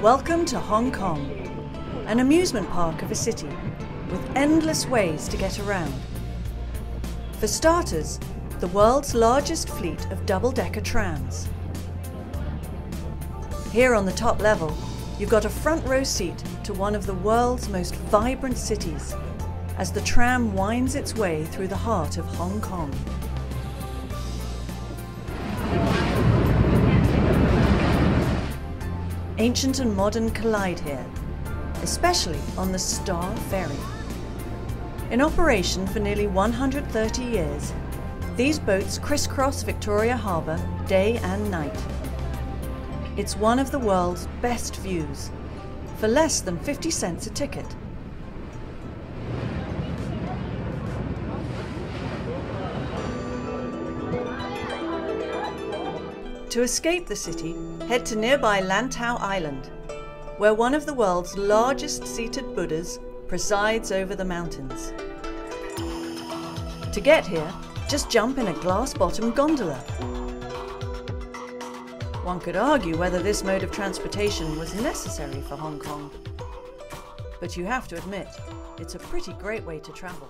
Welcome to Hong Kong, an amusement park of a city with endless ways to get around. For starters, the world's largest fleet of double decker trams. Here on the top level, you've got a front row seat to one of the world's most vibrant cities as the tram winds its way through the heart of Hong Kong. Ancient and modern collide here, especially on the Star Ferry. In operation for nearly 130 years, these boats crisscross Victoria Harbour day and night. It's one of the world's best views, for less than 50 cents a ticket. To escape the city, head to nearby Lantau Island, where one of the world's largest seated Buddhas presides over the mountains. To get here, just jump in a glass bottomed gondola. One could argue whether this mode of transportation was necessary for Hong Kong. But you have to admit, it's a pretty great way to travel.